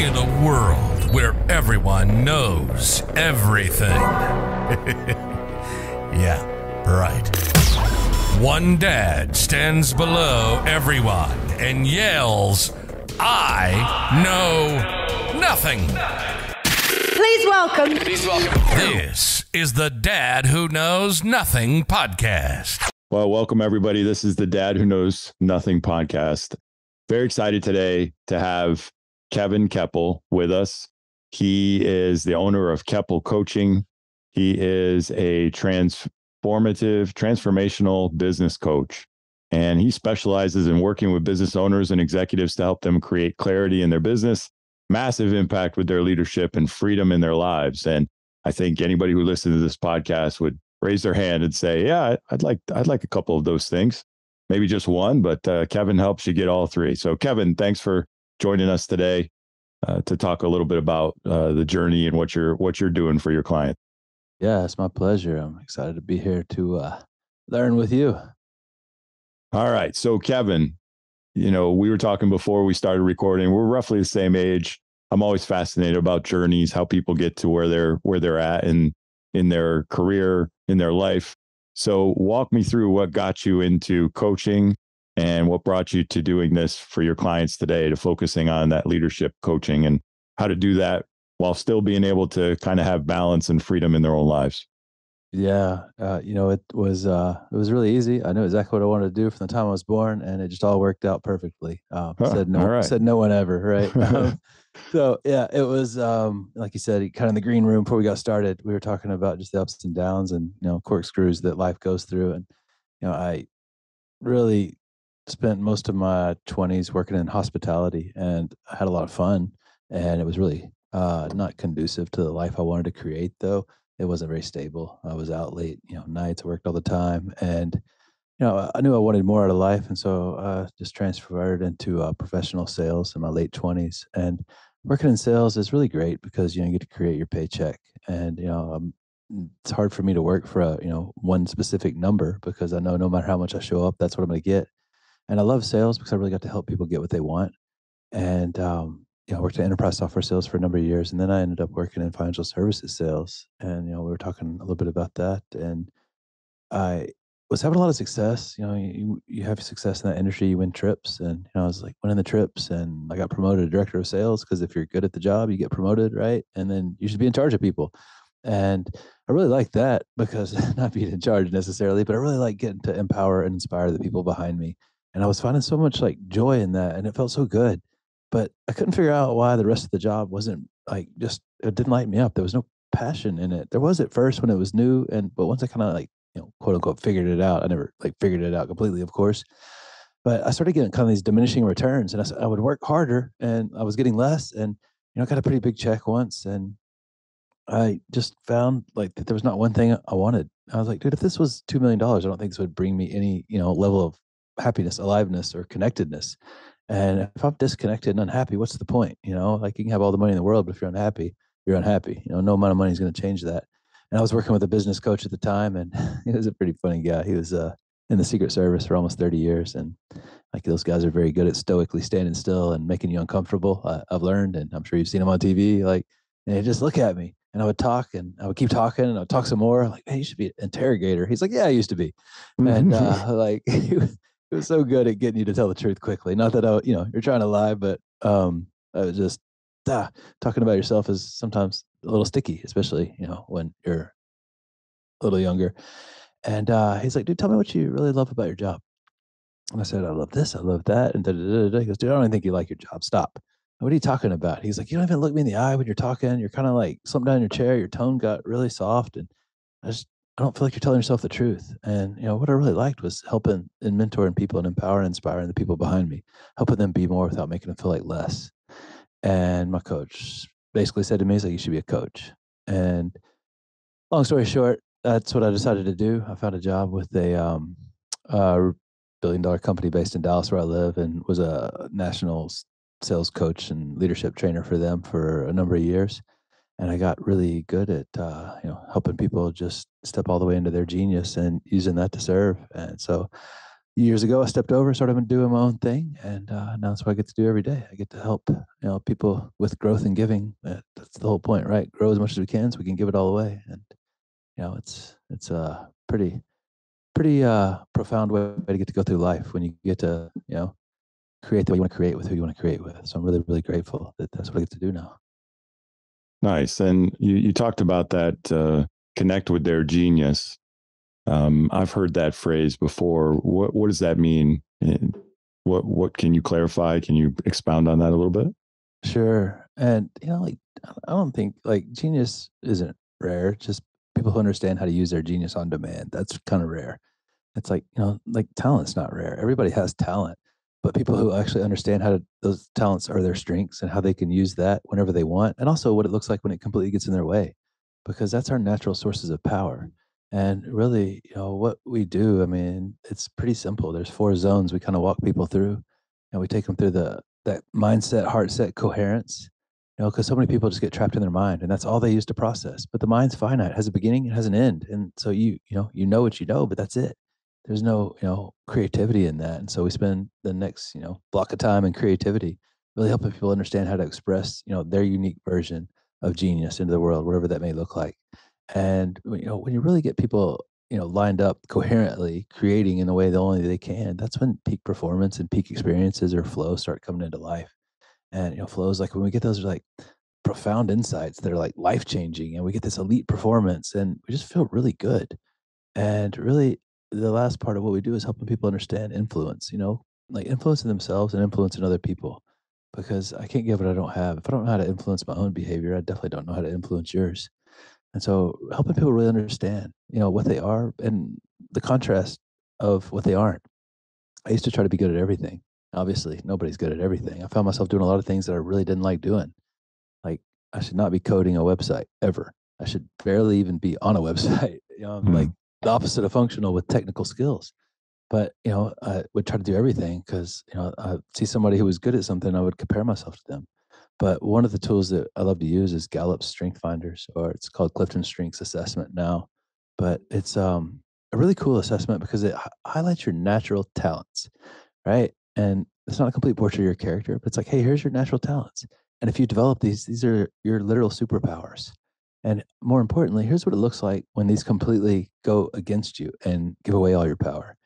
In a world where everyone knows everything. yeah, right. One dad stands below everyone and yells, I know nothing. Please welcome. This is the Dad Who Knows Nothing podcast. Well, welcome everybody. This is the Dad Who Knows Nothing podcast. Very excited today to have Kevin Kepple with us. He is the owner of Kepple Coaching. He is a transformative, transformational business coach, and he specializes in working with business owners and executives to help them create clarity in their business, massive impact with their leadership, and freedom in their lives. And I think anybody who listens to this podcast would raise their hand and say, "Yeah, I'd like I'd like a couple of those things." Maybe just one, but uh, Kevin helps you get all three. So, Kevin, thanks for joining us today uh, to talk a little bit about uh, the journey and what you're what you're doing for your client. Yeah, it's my pleasure. I'm excited to be here to uh, learn with you. All right, so Kevin, you know we were talking before we started recording. We're roughly the same age. I'm always fascinated about journeys, how people get to where they're where they're at in in their career, in their life. So walk me through what got you into coaching and what brought you to doing this for your clients today to focusing on that leadership coaching and how to do that while still being able to kind of have balance and freedom in their own lives? Yeah uh, you know it was uh, it was really easy. I knew exactly what i wanted to do from the time i was born and it just all worked out perfectly. Um, huh, said no right. said no one ever right? Um, so yeah it was um, like you said kind of in the green room before we got started we were talking about just the ups and downs and you know corkscrews that life goes through and you know i really spent most of my 20s working in hospitality and I had a lot of fun and it was really uh, not conducive to the life I wanted to create though. It wasn't very stable. I was out late you know nights worked all the time and you know I knew I wanted more out of life and so uh, just transferred into uh, professional sales in my late 20s and working in sales is really great because you know you get to create your paycheck and you know um, it's hard for me to work for a you know one specific number because I know no matter how much I show up that's what I'm going to get and I love sales because I really got to help people get what they want. And um, you know, I worked in enterprise software sales for a number of years, and then I ended up working in financial services sales. And you know, we were talking a little bit about that, and I was having a lot of success. You know, you you have success in that industry, you win trips, and you know, I was like winning the trips, and I got promoted to director of sales because if you're good at the job, you get promoted, right? And then you should be in charge of people. And I really like that because not being in charge necessarily, but I really like getting to empower and inspire the people behind me and I was finding so much like joy in that, and it felt so good. But I couldn't figure out why the rest of the job wasn't like just it didn't light me up. There was no passion in it. There was at first when it was new, and but once I kind of like you know quote unquote figured it out, I never like figured it out completely, of course. But I started getting kind of these diminishing returns, and I, I would work harder, and I was getting less, and you know I got a pretty big check once, and I just found like that there was not one thing I wanted. I was like, dude, if this was two million dollars, I don't think this would bring me any, you know, level of happiness, aliveness, or connectedness. And if I'm disconnected and unhappy, what's the point? You know, like you can have all the money in the world, but if you're unhappy, you're unhappy. You know, no amount of money is going to change that. And I was working with a business coach at the time, and he was a pretty funny guy. He was uh, in the Secret Service for almost 30 years, and like those guys are very good at stoically standing still and making you uncomfortable. I, I've learned, and I'm sure you've seen them on TV. Like, and he just look at me, and I would talk, and I would keep talking, and I would talk some more. Like, hey, you should be an interrogator. He's like, yeah, I used to be, and uh, like it was so good at getting you to tell the truth quickly. Not that I, you know, you're trying to lie, but um, I was just ah, talking about yourself is sometimes a little sticky, especially you know when you're a little younger. And uh, he's like, "Dude, tell me what you really love about your job." And I said, "I love this, I love that." And da, da, da, he goes, "Dude, I don't even think you like your job. Stop." What are you talking about? He's like, "You don't even look me in the eye when you're talking. You're kind of like slumped down in your chair. Your tone got really soft." And I just I don't feel like you're telling yourself the truth. And you know what I really liked was helping and mentoring people and empowering and inspiring the people behind me, helping them be more without making them feel like less. And my coach basically said to me, "He's like, you should be a coach." And long story short, that's what I decided to do. I found a job with a um, billion dollar company based in Dallas, where I live, and was a national sales coach and leadership trainer for them for a number of years and I got really good at uh, you know helping people just step all the way into their genius and using that to serve. And so, years ago, I stepped over, started doing my own thing, and uh, now that's what I get to do every day. I get to help you know people with growth and giving. That's the whole point, right? Grow as much as we can, so we can give it all away. And you know, it's it's a pretty pretty uh, profound way to get to go through life when you get to you know create the way you want to create with who you want to create with. So I'm really really grateful that that's what I get to do now. Nice, and you you talked about that uh, connect with their genius um, I've heard that phrase before. What what does that mean? What what can you clarify? Can you expound on that a little bit? Sure. And you know, like I don't think like genius isn't rare. Just people who understand how to use their genius on demand. That's kind of rare. It's like you know, like talent's not rare. Everybody has talent, but people who actually understand how to those talents are their strengths and how they can use that whenever they want, and also what it looks like when it completely gets in their way, because that's our natural sources of power. And really, you know, what we do, I mean, it's pretty simple. There's four zones we kind of walk people through, and we take them through the that mindset, heart set, coherence. You know, because so many people just get trapped in their mind, and that's all they use to process. But the mind's finite; it has a beginning, it has an end, and so you, you know, you know what you know, but that's it. There's no, you know, creativity in that, and so we spend the next, you know, block of time in creativity, really helping people understand how to express, you know, their unique version of genius into the world, whatever that may look like. And you know, when you really get people, you know, lined up coherently, creating in the way that only they can, that's when peak performance and peak experiences or flow start coming into life. And you know, flows like when we get those like profound insights that are like life changing, and we get this elite performance, and we just feel really good. And really, the last part of what we do is helping people understand influence. You know, like influencing themselves and influencing other people because I can't give what I don't have. If I don't know how to influence my own behavior, I definitely don't know how to influence yours. And so helping people really understand, you know, what they are and the contrast of what they aren't. I used to try to be good at everything. Obviously, nobody's good at everything. I found myself doing a lot of things that I really didn't like doing. Like I should not be coding a website ever. I should barely even be on a website. You know, mm-hmm. like the opposite of functional with technical skills. But you know, I would try to do everything because you know I see somebody who was good at something, I would compare myself to them. But one of the tools that I love to use is Gallup's Strength Finders, or it's called Clifton Strengths Assessment now. But it's um, a really cool assessment because it h- highlights your natural talents, right? And it's not a complete portrait of your character, but it's like, hey, here's your natural talents. And if you develop these, these are your literal superpowers. And more importantly, here's what it looks like when these completely go against you and give away all your power.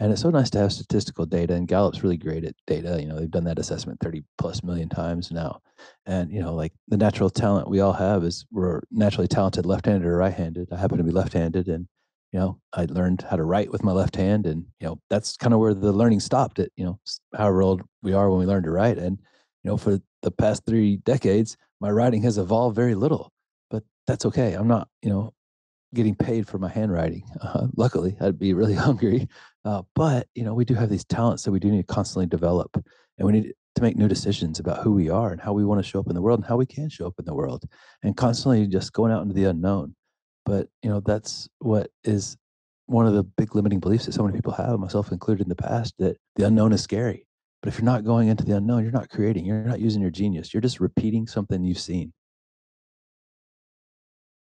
And it's so nice to have statistical data, and Gallup's really great at data. You know, they've done that assessment 30 plus million times now. And, you know, like the natural talent we all have is we're naturally talented left handed or right handed. I happen to be left handed, and, you know, I learned how to write with my left hand. And, you know, that's kind of where the learning stopped at, you know, however old we are when we learn to write. And, you know, for the past three decades, my writing has evolved very little, that's okay. I'm not, you know, getting paid for my handwriting. Uh, luckily, I'd be really hungry. Uh, but you know, we do have these talents that we do need to constantly develop, and we need to make new decisions about who we are and how we want to show up in the world and how we can show up in the world, and constantly just going out into the unknown. But you know, that's what is one of the big limiting beliefs that so many people have, myself included in the past, that the unknown is scary. But if you're not going into the unknown, you're not creating, you're not using your genius, you're just repeating something you've seen.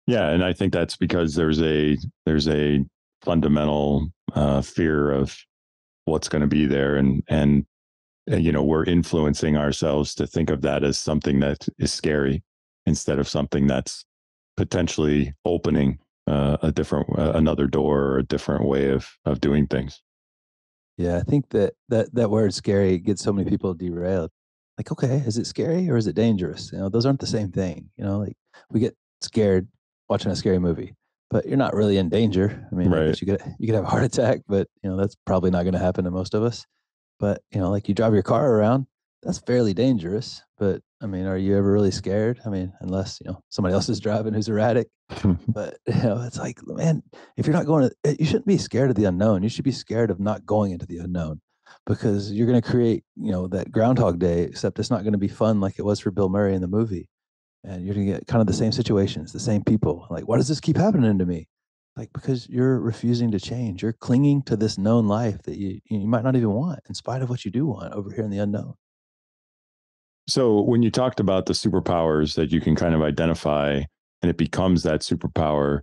Yeah, and I think that's because there's a there's a fundamental uh, fear of what's going to be there, and and uh, you know we're influencing ourselves to think of that as something that is scary instead of something that's potentially opening uh, a different uh, another door or a different way of of doing things. Yeah, I think that that that word scary gets so many people derailed. Like, okay, is it scary or is it dangerous? You know, those aren't the same thing. You know, like we get scared watching a scary movie, but you're not really in danger. I mean, right. you could you could have a heart attack, but you know that's probably not going to happen to most of us. But you know, like you drive your car around, that's fairly dangerous. But I mean, are you ever really scared? I mean, unless you know somebody else is driving who's erratic. but you know, it's like, man, if you're not going to, eh, you shouldn't be scared of the unknown. You should be scared of not going into the unknown because you're going to create, you know, that Groundhog Day. Except it's not going to be fun like it was for Bill Murray in the movie and you're gonna get kind of the same situations, the same people. Like, why does this keep happening to me? Like, because you're refusing to change. You're clinging to this known life that you you might not even want, in spite of what you do want over here in the unknown. So, when you talked about the superpowers that you can kind of identify, and it becomes that superpower,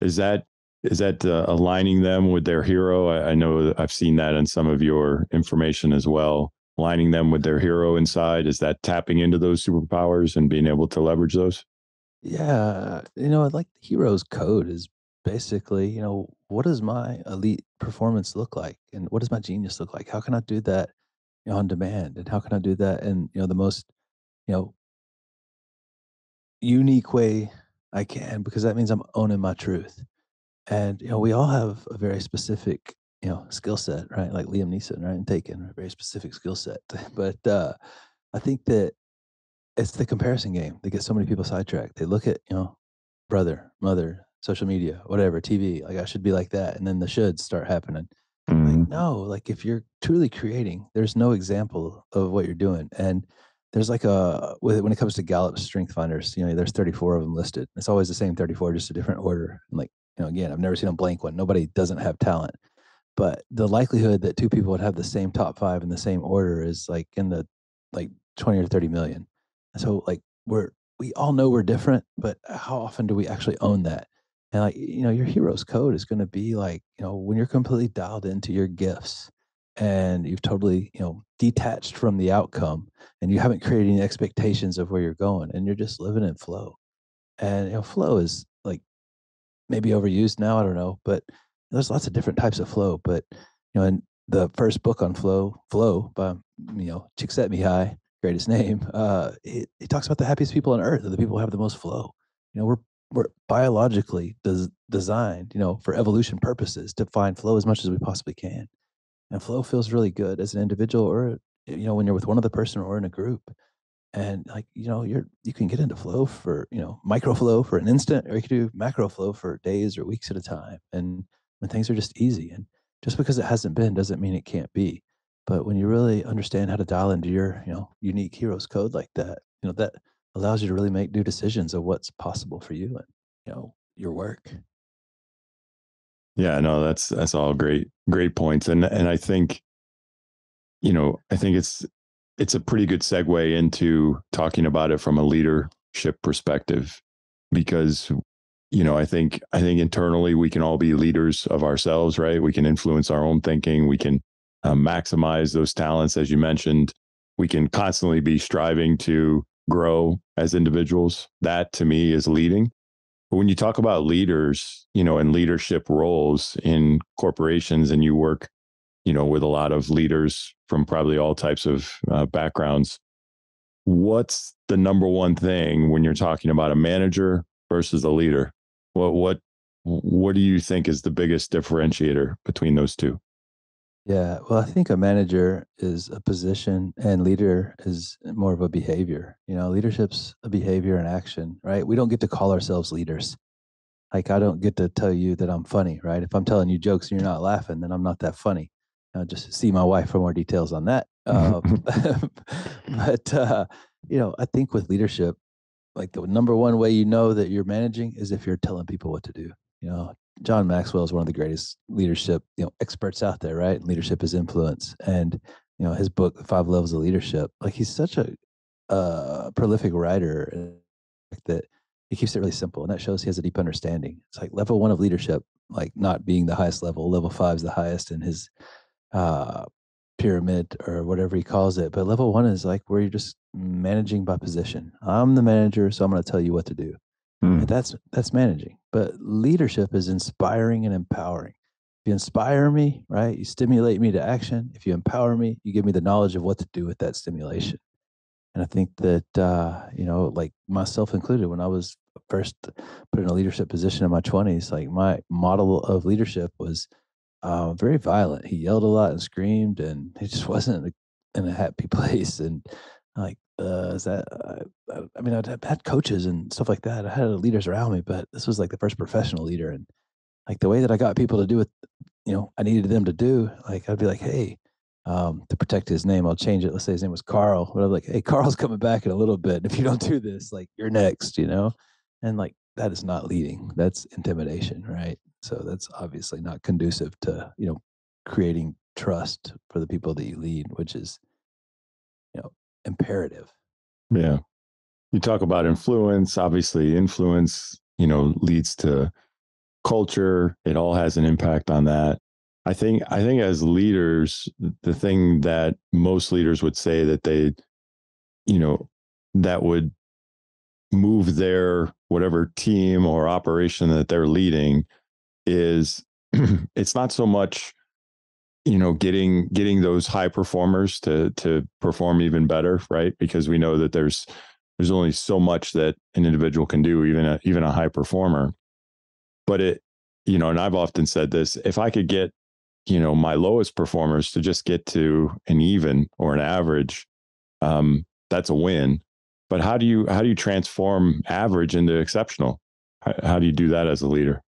is that is that uh, aligning them with their hero? I, I know I've seen that in some of your information as well. Aligning them with their hero inside is that tapping into those superpowers and being able to leverage those. Yeah, you know, like the hero's code is basically, you know, what does my elite performance look like, and what does my genius look like? How can I do that on demand, and how can I do that in you know the most you know unique way I can? Because that means I'm owning my truth. And you know, we all have a very specific you know skill set, right? Like Liam Neeson, right? And Taken, a very specific skill set. But uh, I think that it's the comparison game that gets so many people sidetracked. They look at you know brother, mother, social media, whatever, TV. Like I should be like that, and then the shoulds start happening. Mm-hmm. Like no, like if you're truly creating, there's no example of what you're doing, and there's like a when it comes to Gallup Strength Finders, you know, there's 34 of them listed. It's always the same 34, just a different order. And like you know, again, I've never seen a blank one. Nobody doesn't have talent, but the likelihood that two people would have the same top five in the same order is like in the like 20 or 30 million. So like we're we all know we're different, but how often do we actually own that? And like, you know, your hero's code is going to be like, you know, when you're completely dialed into your gifts and you've totally, you know, detached from the outcome and you haven't created any expectations of where you're going and you're just living in flow. And, you know, flow is like maybe overused now, I don't know, but there's lots of different types of flow. But, you know, in the first book on flow, Flow by, you know, Csikszentmihalyi, greatest name, uh, it, it talks about the happiest people on earth are the people who have the most flow. You know, we're we're biologically des- designed, you know, for evolution purposes to find flow as much as we possibly can. And flow feels really good as an individual or you know when you're with one other person or in a group. And like, you know, you're you can get into flow for, you know, micro flow for an instant or you can do macro flow for days or weeks at a time. And when things are just easy and just because it hasn't been doesn't mean it can't be. But when you really understand how to dial into your, you know, unique hero's code like that, you know, that allows you to really make new decisions of what's possible for you and you know your work yeah no that's that's all great great points and and i think you know i think it's it's a pretty good segue into talking about it from a leadership perspective because you know i think i think internally we can all be leaders of ourselves right we can influence our own thinking we can uh, maximize those talents as you mentioned we can constantly be striving to grow as individuals. That to me is leading. But when you talk about leaders, you know, and leadership roles in corporations, and you work, you know, with a lot of leaders from probably all types of uh, backgrounds, what's the number one thing when you're talking about a manager versus a leader? What what what do you think is the biggest differentiator between those two? Yeah, well, I think a manager is a position and leader is more of a behavior. You know, leadership's a behavior and action, right? We don't get to call ourselves leaders. Like, I don't get to tell you that I'm funny, right? If I'm telling you jokes and you're not laughing, then I'm not that funny. I'll just see my wife for more details on that. Uh, but, uh, you know, I think with leadership, like the number one way you know that you're managing is if you're telling people what to do. You know, John Maxwell is one of the greatest leadership, you know, experts out there, right? Leadership is influence. And, you know, his book, Five Levels of Leadership, like he's such a uh, prolific writer that he keeps it really simple. And that shows he has a deep understanding. It's like level one of leadership, like not being the highest level, level five is the highest And his uh, pyramid or whatever he calls it. But level one is like where you're just managing by position. I'm the manager, so I'm going to tell you what to do. Mm. That's that's managing. But leadership is inspiring and empowering. If you inspire me, right, you stimulate me to action. If you empower me, you give me the knowledge of what to do with that stimulation. And I think that uh, you know, like myself included, when I was first put in a leadership position in my twenties, like my model of leadership was uh, very violent. He yelled a lot and screamed, and he just wasn't in a happy place. And like uh, is that uh, I mean, I'd had coaches and stuff like that. I had leaders around me, but this was like the first professional leader, and like the way that I got people to do what you know I needed them to do. Like I'd be like, hey, um, to protect his name, I'll change it. Let's say his name was Carl, but I'm like, hey, Carl's coming back in a little bit. If you don't do this, like you're next, you know, and like that is not leading. That's intimidation, right? So that's obviously not conducive to you know creating trust for the people that you lead, which is you know imperative. Yeah. You talk about influence. Obviously, influence, you know, leads to culture. It all has an impact on that. I think I think as leaders, the thing that most leaders would say that they, you know, that would move their whatever team or operation that they're leading is it's not so much you know getting getting those high performers to to perform even better right? Because we know that there's there's only so much that an individual can do even a even a high performer. But it you know and I've often said this if I could get you know my lowest performers to just get to an even or an average um that's a win. But how do you how do you transform average into exceptional? How, how do you do that as a leader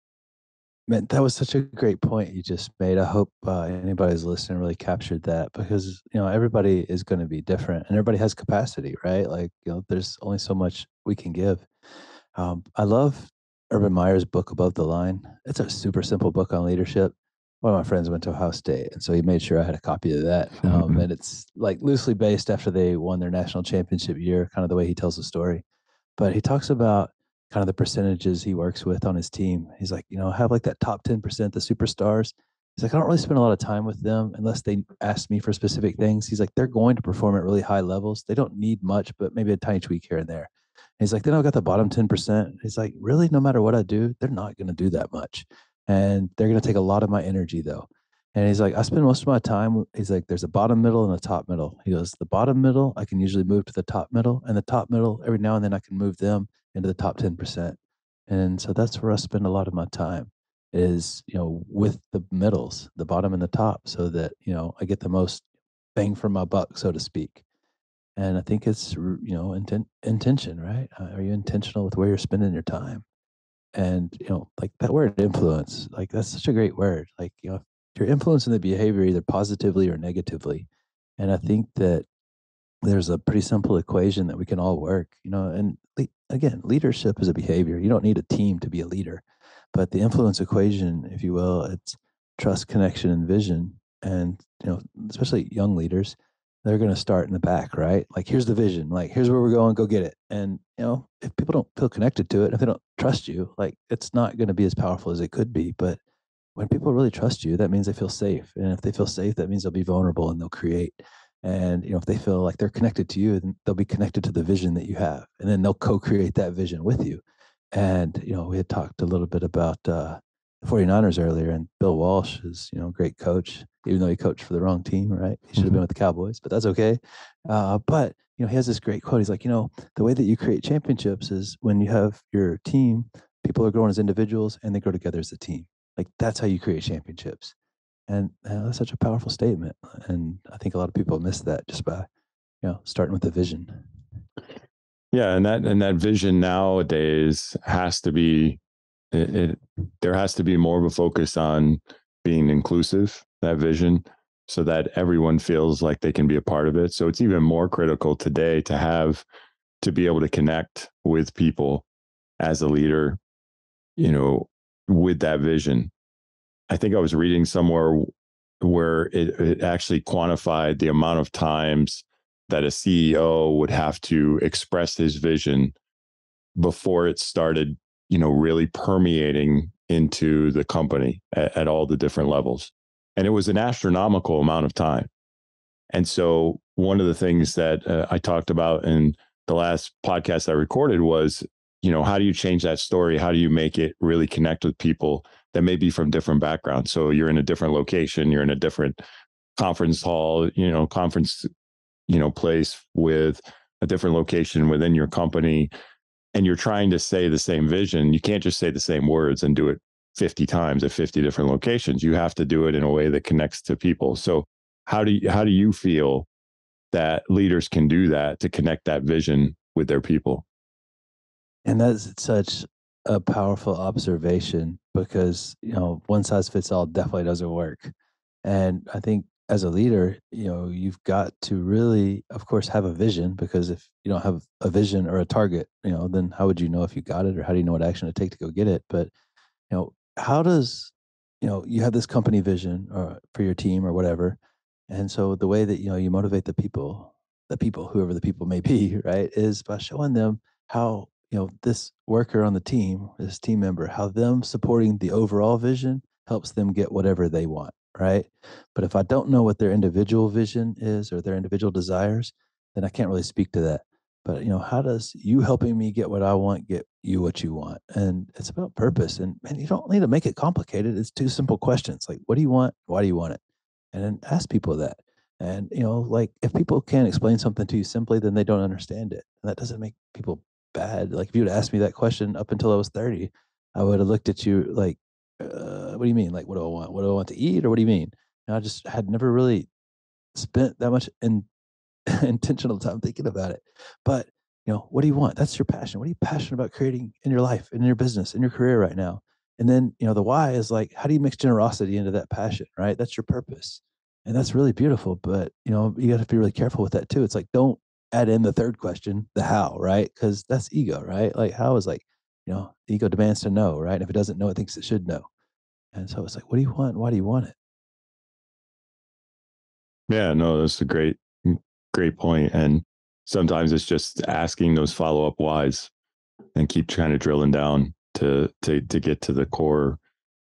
Man, that was such a great point you just made. I hope uh, anybody who's listening really captured that because you know everybody is going to be different and everybody has capacity, right? Like you know, there's only so much we can give. Um, I love Urban Meyer's book Above the Line. It's a super simple book on leadership. One of my friends went to Ohio State, and so he made sure I had a copy of that. Um, mm-hmm. and it's like loosely based after they won their national championship year, kind of the way he tells the story. But he talks about kind of the percentages he works with on his team. He's like, you know, have like that top 10%, the superstars. He's like, I don't really spend a lot of time with them unless they ask me for specific things. He's like, they're going to perform at really high levels. They don't need much, but maybe a tiny tweak here and there. And he's like, then I've got the bottom 10%. He's like, really, no matter what I do, they're not going to do that much. And they're going to take a lot of my energy though. And he's like, I spend most of my time. He's like, there's a bottom middle and a top middle. He goes, the bottom middle, I can usually move to the top middle, and the top middle, every now and then I can move them into the top 10%. And so that's where I spend a lot of my time is, you know, with the middles, the bottom and the top, so that, you know, I get the most bang for my buck, so to speak. And I think it's, you know, intent, intention, right? Uh, are you intentional with where you're spending your time? And, you know, like that word influence, like that's such a great word. Like, you know, you're influencing the behavior either positively or negatively. And I think that there's a pretty simple equation that we can all work, you know, and le- again, leadership is a behavior. You don't need a team to be a leader, but the influence equation, if you will, it's trust, connection, and vision. And, you know, especially young leaders, they're going to start in the back, right? Like, here's the vision, like, here's where we're going, go get it. And, you know, if people don't feel connected to it, if they don't trust you, like, it's not going to be as powerful as it could be. But when people really trust you, that means they feel safe. And if they feel safe, that means they'll be vulnerable and they'll create. And you know, if they feel like they're connected to you, then they'll be connected to the vision that you have, and then they'll co-create that vision with you. And you know, we had talked a little bit about uh, the 49ers earlier, and Bill Walsh is you know a great coach, even though he coached for the wrong team, right? He should have been mm-hmm. with the Cowboys, but that's okay. Uh, but you know, he has this great quote. He's like, you know, the way that you create championships is when you have your team, people are growing as individuals, and they grow together as a team. Like that's how you create championships. And uh, that's such a powerful statement. And I think a lot of people miss that just by, you know, starting with the vision. Yeah, and that and that vision nowadays has to be it, it, there has to be more of a focus on being inclusive, that vision, so that everyone feels like they can be a part of it. So it's even more critical today to have to be able to connect with people as a leader, you know, with that vision I think I was reading somewhere where it, it actually quantified the amount of times that a CEO would have to express his vision before it started, you know, really permeating into the company at, at, all the different levels. And it was an astronomical amount of time. And so, one of the things that uh, I talked about in the last podcast I recorded was, you know, how do you change that story? How do you make it really connect with people? that may be from different backgrounds. So you're in a different location, you're in a different conference hall, you know, conference, you know, place with a different location within your company, and you're trying to say the same vision. You can't just say the same words and do it 50 times at 50 different locations. You have to do it in a way that connects to people. So how do you how do you feel that leaders can do that to connect that vision with their people? And that's such a powerful observation because you know one size fits all definitely doesn't work. And i think as a leader you know you've got to really of course have a vision because if you don't have a vision or a target you know then how would you know if you got it or how do you know what action to take to go get it? But you know how does you know you have this company vision or uh, for your team or whatever and so the way that you know you motivate the people the people whoever the people may be right is by showing them how you know, this worker on the team, this team member, how them supporting the overall vision helps them get whatever they want, right? But if I don't know what their individual vision is or their individual desires, then I can't really speak to that. But you know, how does you helping me get what I want get you what you want? And it's about purpose. And man, you don't need to make it complicated. It's two simple questions like, what do you want? Why do you want it? And then ask people that. And you know, like if people can't explain something to you simply, then they don't understand it. And that doesn't make people bad. Like if you would asked me that question up until I was 30, I would have looked at you like, uh, what do you mean? Like, what do I want? What do I want to eat? Or what do you mean? And I just had never really spent that much in intentional time thinking about it. But you know, what do you want? That's your passion. What are you passionate about creating in your life, in your business, in your career right now? And then, you know, the why is like, how do you mix generosity into that passion, right? That's your purpose. And that's really beautiful. But, you know, you got to be really careful with that too. It's like, don't add in the third question, the how, right? Because that's ego, right? Like, how is like, you know, ego demands to know, right? And If it doesn't know, it thinks it should know. And so it's like, what do you want? Why do you want it? Yeah, no, that's a great, great point. And sometimes it's just asking those follow up whys and keep trying to drilling down to to to get to the core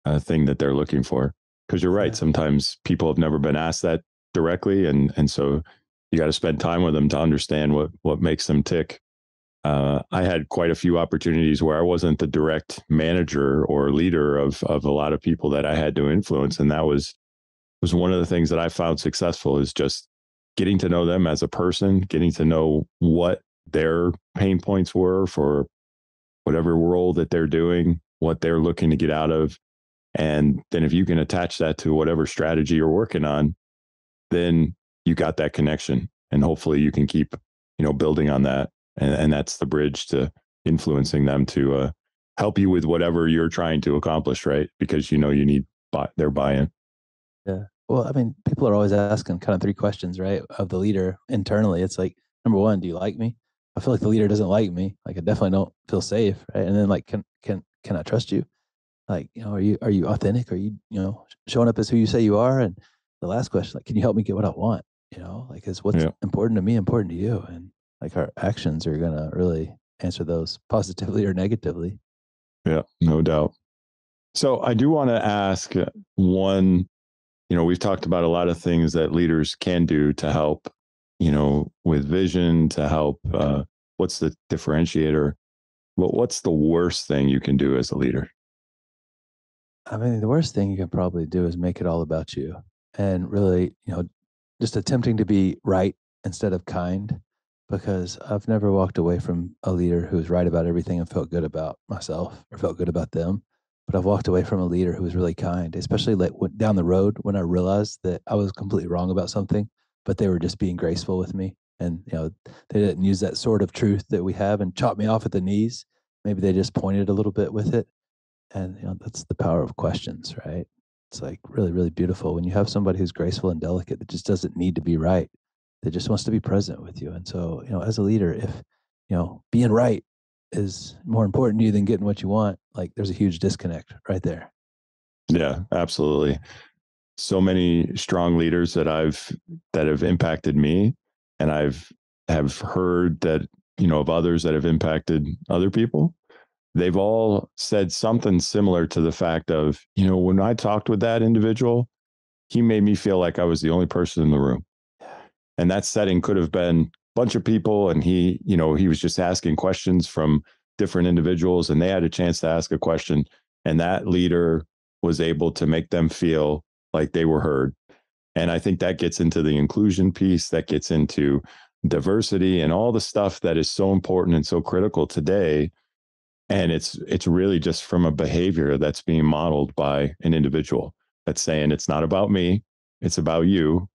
uh, thing that they're looking for. Because you're right, yeah. sometimes people have never been asked that directly, and and so you got to spend time with them to understand what what makes them tick. Uh, I had quite a few opportunities where I wasn't the direct manager or leader of of a lot of people that I had to influence, and that was was one of the things that I found successful is just getting to know them as a person, getting to know what their pain points were for whatever role that they're doing, what they're looking to get out of. And then if you can attach that to whatever strategy you're working on, then you got that connection. And hopefully you can keep, you know, building on that. And, and that's the bridge to influencing them to uh, help you with whatever you're trying to accomplish, right? Because you know you need buy, their buy-in. Yeah. Well, I mean, people are always asking kind of three questions, right? Of the leader internally. It's like, number one, do you like me? I feel like the leader doesn't like me. Like I definitely don't feel safe. Right. And then like, can, can, can I trust you? Like, you know, are you, are you authentic? Are you, you know, showing up as who you say you are? And the last question, like, can you help me get what I want? You know, like, is what's yeah. important to me important to you? And like our actions are going to really answer those positively or negatively. Yeah, no doubt. So I do want to ask uh, one you know, we've talked about a lot of things that leaders can do to help, you know, with vision, to help. Uh, what's the differentiator? What, what's the worst thing you can do as a leader? I mean, the worst thing you can probably do is make it all about you and really, you know, just attempting to be right instead of kind. Because I've never walked away from a leader who's right about everything and felt good about myself or felt good about them but I've walked away from a leader who was really kind, especially like down the road when I realized that I was completely wrong about something, but they were just being graceful with me. And, you know, they didn't use that sort of truth that we have and chop me off at the knees. Maybe they just pointed a little bit with it. And, you know, that's the power of questions, right? It's like really, really beautiful when you have somebody who's graceful and delicate that just doesn't need to be right, that just wants to be present with you. And so, you know, as a leader, if, you know, being right is more important to you than getting what you want, like there's a huge disconnect right there. Yeah, absolutely. So many strong leaders that I've that have impacted me and I've have heard that, you know, of others that have impacted other people. They've all said something similar to the fact of, you know, when I talked with that individual, he made me feel like I was the only person in the room. And that setting could have been a bunch of people and he you know he was just asking questions from different individuals and they had a chance to ask a question and that leader was able to make them feel like they were heard and i think that gets into the inclusion piece that gets into diversity and all the stuff that is so important and so critical today and it's it's really just from a behavior that's being modeled by an individual that's saying it's not about me it's about you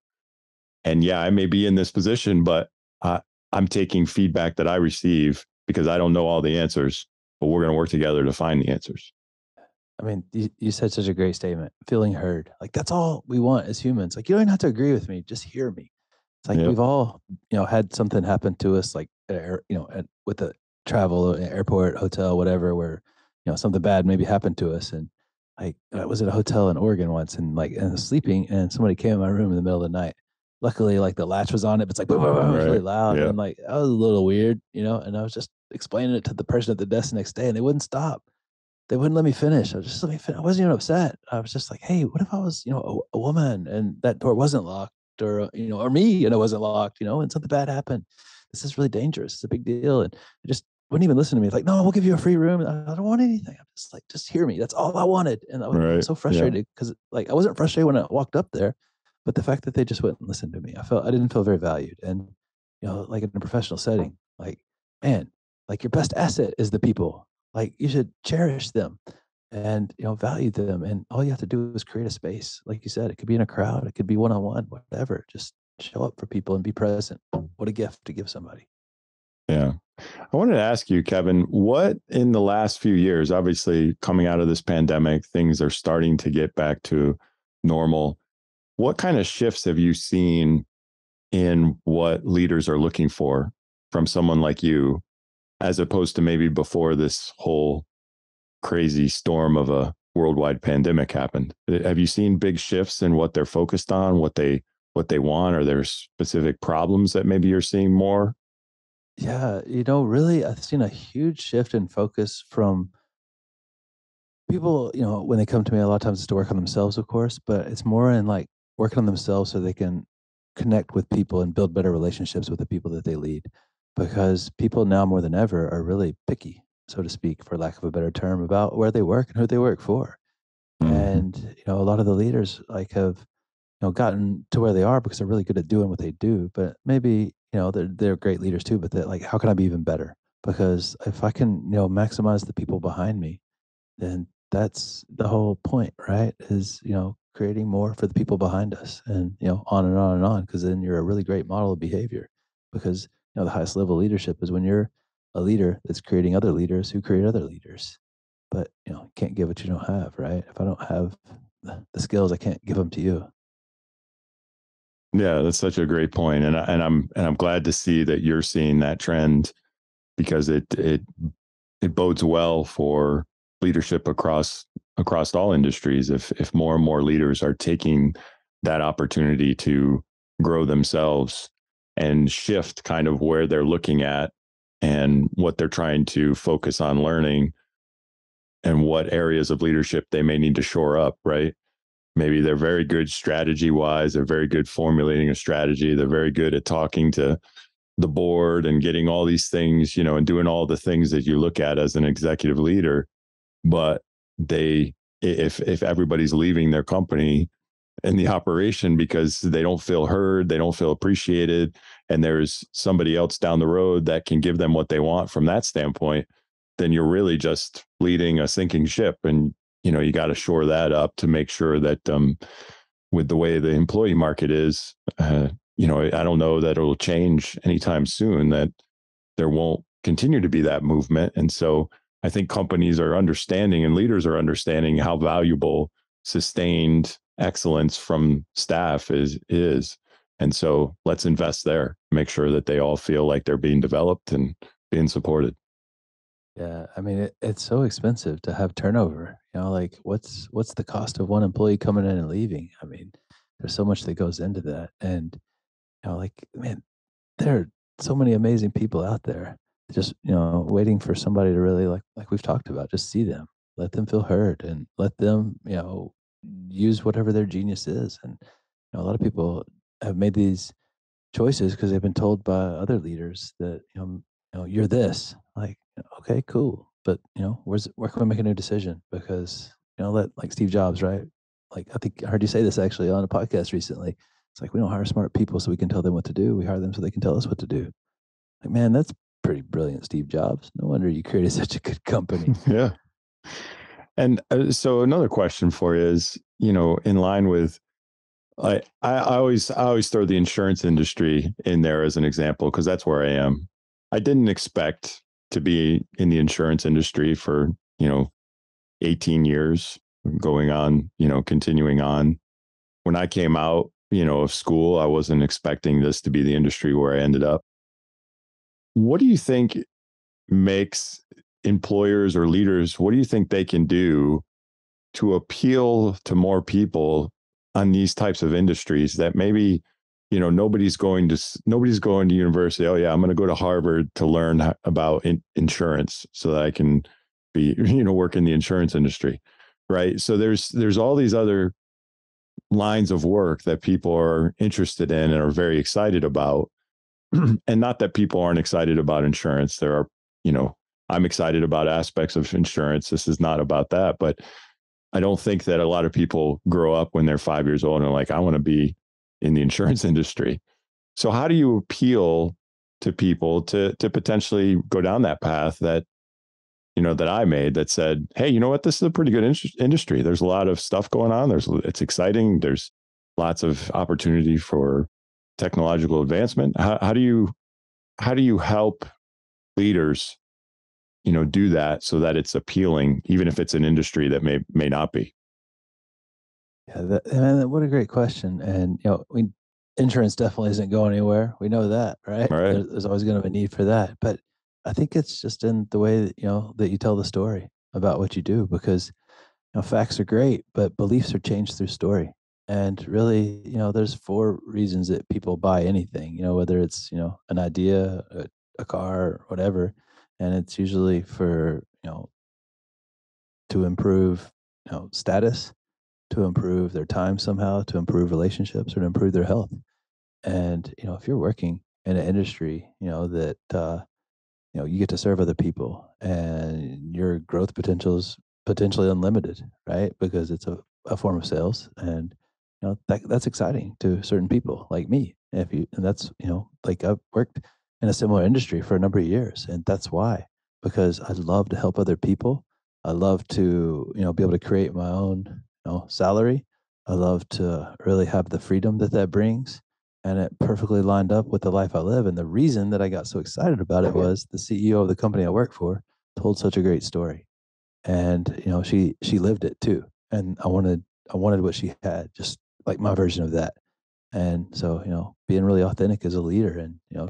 and yeah i may be in this position but uh, I'm taking feedback that I receive because I don't know all the answers, but we're going to work together to find the answers. I mean, you, you, said such a great statement. Feeling heard, like that's all we want as humans. Like you don't have to agree with me, just hear me. It's like yep. we've all, you know, had something happen to us, like you know, with the travel, uh, airport, hotel, whatever, where you know something bad maybe happened to us, and like I was at a hotel in Oregon once, and like and I was sleeping, and somebody came in my room in the middle of the night, luckily like the latch was on it, but it's like boom, boom, boom, right. really loud. Yeah. And like that was a little weird, you know. And I was just explaining it to the person at the desk the next day, and they wouldn't stop. They wouldn't let me finish. I was just let me finish. I wasn't even upset. I was just like, hey, what if I was, you know, a, a woman and that door wasn't locked, or you know, or me and it wasn't locked, you know, and something bad happened. This is really dangerous. It's a big deal. And I just wouldn't even listen to me. It's like, no, we'll give you a free room. I don't want anything. I'm just like, just hear me. That's all I wanted. And I was right. so frustrated because yeah. like I wasn't frustrated when I walked up there, but the fact that they just wouldn't listen to me, I felt I didn't feel very valued. And you know, like in a professional setting, like, man, like your best asset is the people. Like you should cherish them and you know, value them. And all you have to do is create a space. Like you said, it could be in a crowd, it could be one on one, whatever. Just show up for people and be present. What a gift to give somebody. Yeah. I wanted to ask you, Kevin, what in the last few years, obviously coming out of this pandemic, things are starting to get back to normal. What kind of shifts have you seen in what leaders are looking for from someone like you, as opposed to maybe before this whole crazy storm of a worldwide pandemic happened? Uh, have you seen big shifts in what they're focused on, what they what they want? Are there specific problems that maybe you're seeing more? Yeah, you know, really, I've seen a huge shift in focus from people, you know, when they come to me, a lot of times it's to work on themselves, of course, but it's more in like working on themselves so they can connect with people and build better relationships with the people that they lead. Because people now more than ever are really picky, so to speak, for lack of a better term, about where they work and who they work for. Mm-hmm. And, you know, a lot of the leaders like have, you know, gotten to where they are because they're really good at doing what they do, but maybe you know they're they're great leaders too but they're like how can i be even better? Because if i can you know maximize the people behind me then that's the whole point right is you know creating more for the people behind us and you know on and on and on because then you're a really great model of behavior. Because you know the highest level leadership is when you're a leader that's creating other leaders who create other leaders. But you know you can't give what you don't have right? If i don't have the skills i can't give them to you yeah, that's such a great point, and and I'm and I'm glad to see that you're seeing that trend because it it it bodes well for leadership across across all industries. If if more and more leaders are taking that opportunity to grow themselves and shift kind of where they're looking at and what they're trying to focus on learning and what areas of leadership they may need to shore up, right? Maybe they're very good strategy wise they're very good formulating a strategy they're very good at talking to the board and getting all these things you know and doing all the things that you look at as an executive leader but they if if everybody's leaving their company in the operation because they don't feel heard they don't feel appreciated and there's somebody else down the road that can give them what they want from that standpoint then you're really just leading a sinking ship and you know you got to shore that up to make sure that um, with the way the employee market is uh, you know i don't know that it'll change anytime soon that there won't continue to be that movement. And so i think companies are understanding and leaders are understanding how valuable sustained excellence from staff is is. And so let's invest there make sure that they all feel like they're being developed and being supported yeah, I mean it, it's so expensive to have turnover. You know, like what's what's the cost of one employee coming in and leaving? I mean, there's so much that goes into that, and you know, like man, there are so many amazing people out there. Just you know, waiting for somebody to really like like we've talked about, just see them, let them feel heard, and let them you know use whatever their genius is. And you know, a lot of people have made these choices because they've been told by other leaders that you know, you know, you're this. Like okay, cool. But you know, where's where can we make a new decision? Because you know, let like Steve Jobs, right? Like I think I heard you say this actually on a podcast recently. It's like we don't hire smart people so we can tell them what to do. We hire them so they can tell us what to do. Like, man, that's pretty brilliant, Steve Jobs. No wonder you created such a good company. yeah. And uh, so another question for you is, you know, in line with I, I always I always throw the insurance industry in there as an example because that's where I am. I didn't expect to be in the insurance industry for, you know, 18 years going on, you know, continuing on. When I came out, you know, of school, I wasn't expecting this to be the industry where I ended up. What do you think makes employers or leaders, what do you think they can do to appeal to more people on these types of industries that maybe you know nobody's going to nobody's going to university oh yeah i'm going to go to harvard to learn about in, insurance so that i can be you know work in the insurance industry right? So there's there's all these other lines of work that people are interested in and are very excited about. And not that people aren't excited about insurance. There are you know i'm excited about aspects of insurance. This is not about that but i don't think that a lot of people grow up when they're 5 years old and like i want to be in the insurance industry. So how do you appeal to people to to potentially go down that path that you know that I made that said, "Hey, you know what? This is a pretty good in- industry. There's a lot of stuff going on. There's it's exciting. There's lots of opportunity for technological advancement. How, how do you how do you help leaders, you know, do that so that it's appealing, even if it's an industry that may may not be?" Yeah, that, man, what a great question. And you know, we insurance definitely isn't going anywhere. We know that, right? right. There, there's always going to be a need for that, but I think it's just in the way that you know that you tell the story about what you do, because you know facts are great, but beliefs are changed through story. And really, you know, there's four reasons that people buy anything. You know, whether it's you know an idea, a, a car, whatever, and it's usually for you know to improve you know status to improve their time somehow, to improve relationships, or to improve their health. And you know, if you're working in an industry, you know that uh, you know you get to serve other people, and your growth potential is potentially unlimited, right? Because it's a, a form of sales, and you know that that's exciting to certain people like me. If you and that's you know like I've worked in a similar industry for a number of years, and that's why because I love to help other people. I love to you know be able to create my own know, salary. I love to really have the freedom that that brings. And it perfectly lined up with the life I live. And the reason that I got so excited about it was the CEO of the company I work for told such a great story. And, you know, she she lived it too. And I wanted I wanted what she had, just like my version of that. And so, you know, being really authentic as a leader and, you know,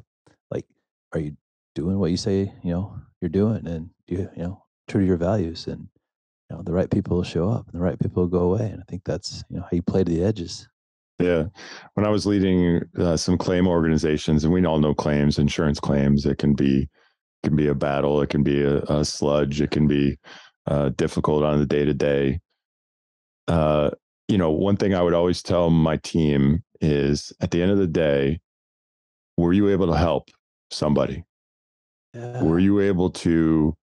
like, are you doing what you say, you know, you're doing and you, you know, true to your values and you know the right people will show up and the right people will go away and i think that's you know how you play to the edges. Yeah. When i was leading uh, some claim organizations and we all know claims insurance claims it can be can be a battle it can be a, a sludge it can be uh, difficult on the day to day you know one thing i would always tell my team is at the end of the day were you able to help somebody? Yeah. were you able to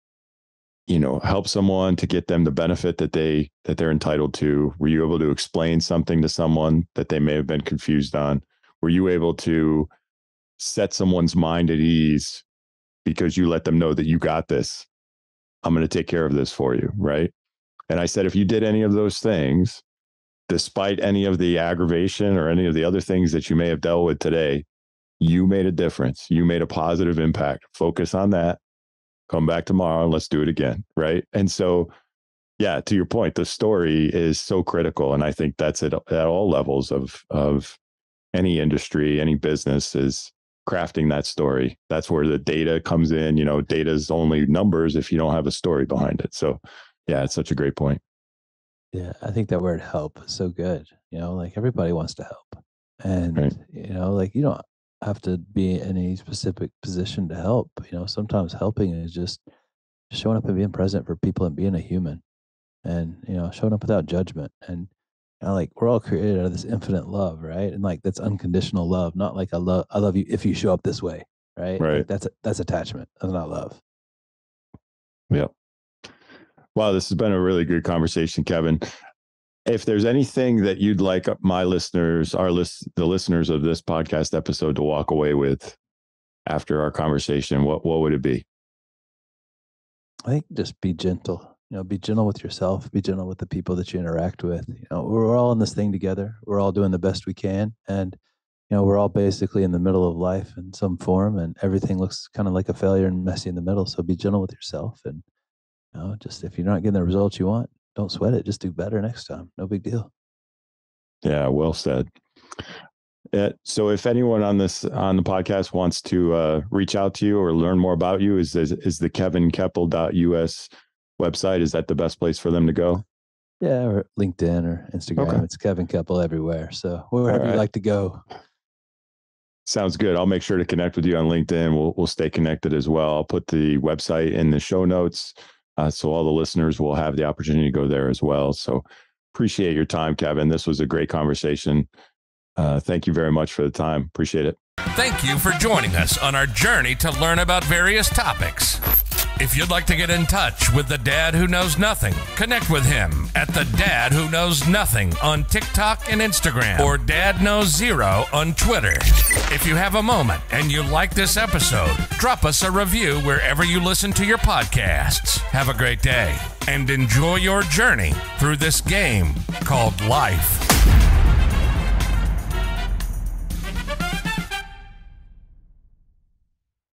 you know help someone to get them the benefit that they that they're entitled to? Were you able to explain something to someone that they may have been confused on? Were you able to set someone's mind at ease because you let them know that you got this? I'm going to take care of this for you right? And i said if you did any of those things despite any of the aggravation or any of the other things that you may have dealt with today you made a difference. You made a positive impact. Focus on that come back tomorrow and let's do it again right? And so yeah to your point the story is so critical and i think that's at, at all levels of of any industry any business is crafting that story. That's where the data comes in you know data is only numbers if you don't have a story behind it. So yeah it's such a great point. Yeah i think that word help is so good you know like everybody wants to help. And right. you know like you don't have to be in a specific position to help. You know, sometimes helping is just showing up and being present for people and being a human, and you know, showing up without judgment. And you know, like we're all created out of this infinite love, right? And like that's unconditional love, not like I love I love you if you show up this way, right? Right. Like that's that's attachment. That's not love. Yeah. Wow, this has been a really good conversation, Kevin if there's anything that you'd like my listeners, our list, the listeners of this podcast episode to walk away with after our conversation, what what would it be? I think just be gentle. You know, be gentle with yourself. Be gentle with the people that you interact with. You know, we're all in this thing together. We're all doing the best we can, and you know, we're all basically in the middle of life in some form, and everything looks kind of like a failure and messy in the middle. So be gentle with yourself, and you know, just if you're not getting the results you want, don't sweat it. Just do better next time. No big deal. Yeah, well said. Uh, so, if anyone on this on the podcast wants to uh, reach out to you or learn more about you, is is, is the kevinkepple.us website is that the best place for them to go? Yeah, or LinkedIn or Instagram. Okay. It's Kevin Kepple everywhere. So wherever right. you like to go. Sounds good. I'll make sure to connect with you on LinkedIn. We'll we'll stay connected as well. I'll put the website in the show notes, uh, so all the listeners will have the opportunity to go there as well. So appreciate your time, Kevin. This was a great conversation. Uh, thank you very much for the time. Appreciate it. Thank you for joining us on our journey to learn about various topics. If you'd like to get in touch with the dad who knows nothing, connect with him at the dad who knows nothing on TikTok and Instagram or dad knows zero on Twitter. If you have a moment and you like this episode, drop us a review wherever you listen to your podcasts. Have a great day and enjoy your journey through this game called life.